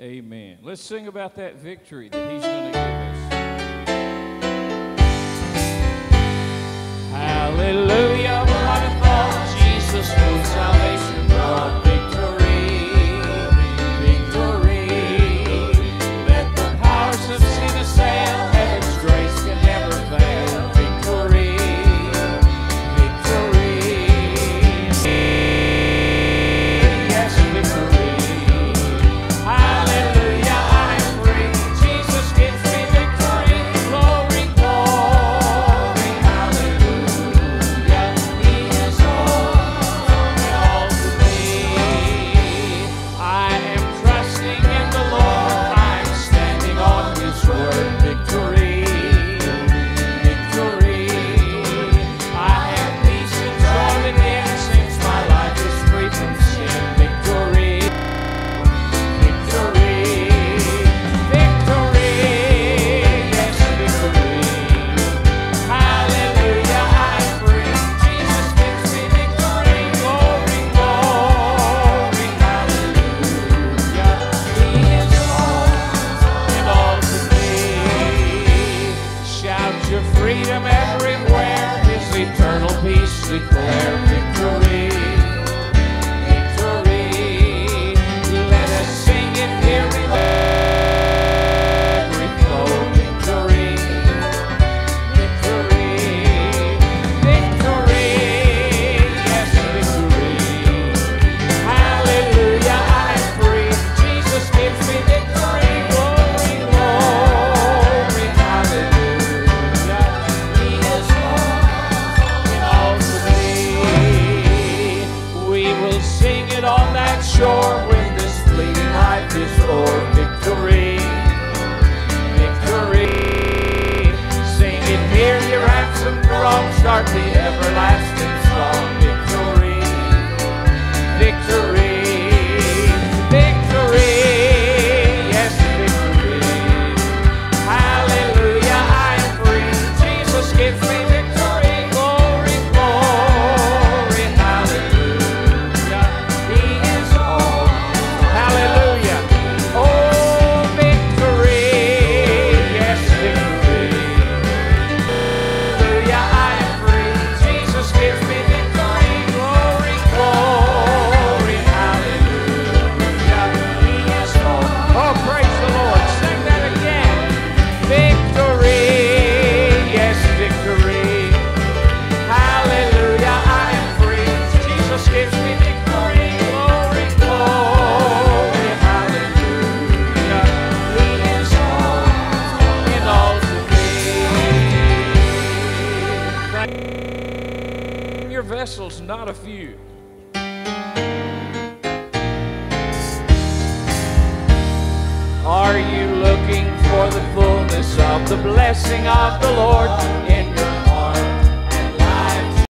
Amen. Let's sing about that victory that he's going to give us. declare that shore when this fleeting life is o'er. Victory, victory. Sing it here, your ransom throne, start the everlasting vessels, not a few. Are you looking for the fullness of the blessing of the Lord in your